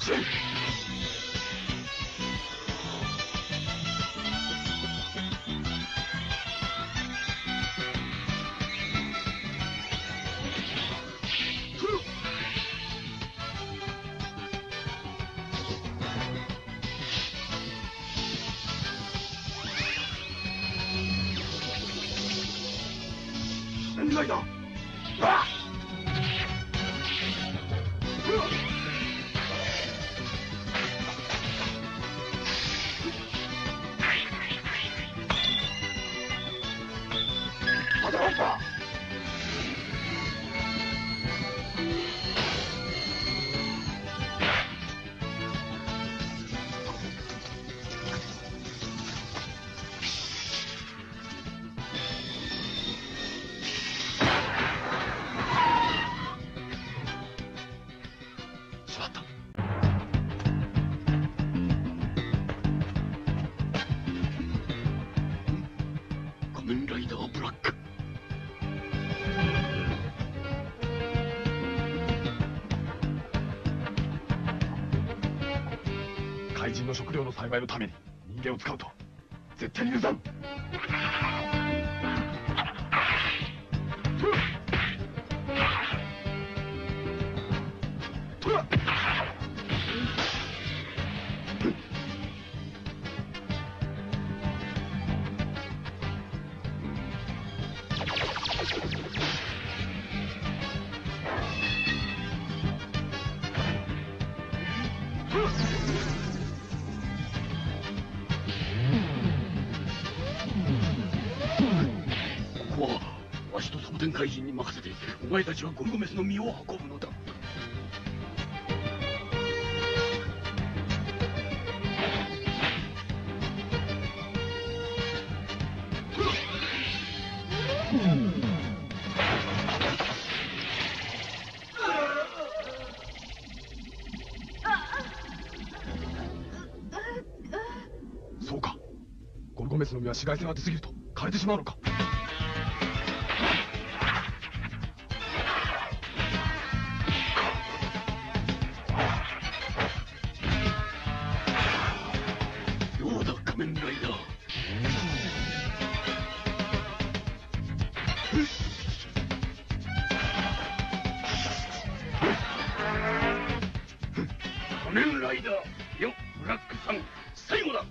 Shit! 何がいだあまだあった怪人の食料の栽培のために人間を使うと絶対に許さん。わしとサボテン怪人に任せてお前たちはゴルゴメスの実を運ぶのだ。そうか。ゴルゴメスの実は紫外線が当てすぎると枯れてしまうのか。最後だ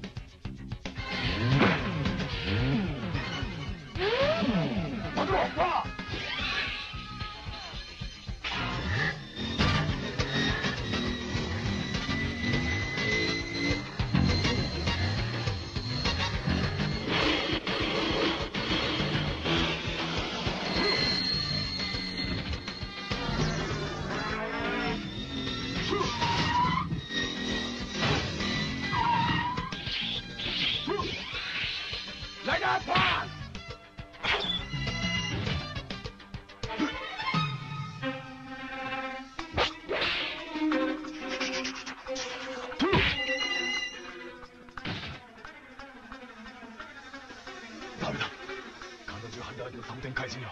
だらけの三点怪人には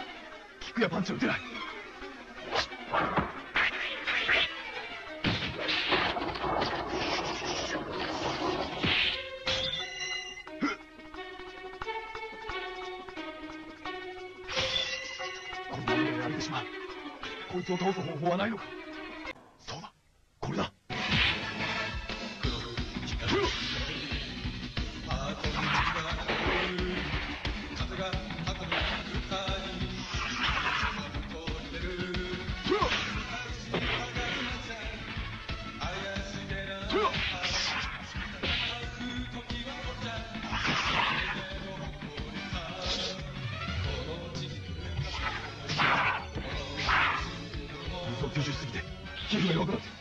キックやパンチを打てない。こいつを倒す方法はないのか？気分しぎて皮膚が弱くなって